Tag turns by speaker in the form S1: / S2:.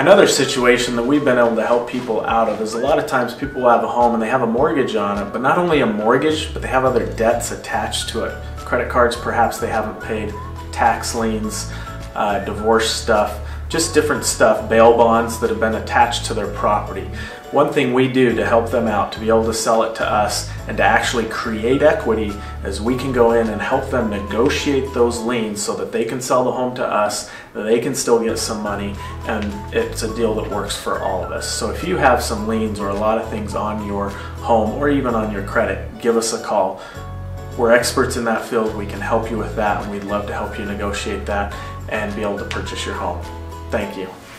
S1: Another situation that we've been able to help people out of is a lot of times people have a home and they have a mortgage on it, but not only a mortgage, but they have other debts attached to it. Credit cards, perhaps they haven't paid, tax liens, uh, divorce stuff, just different stuff, bail bonds that have been attached to their property. One thing we do to help them out, to be able to sell it to us and to actually create equity is we can go in and help them negotiate those liens so that they can sell the home to us, that they can still get some money, and it's a deal that works for all of us. So if you have some liens or a lot of things on your home or even on your credit, give us a call. We're experts in that field. We can help you with that, and we'd love to help you negotiate that and be able to purchase your home. Thank you.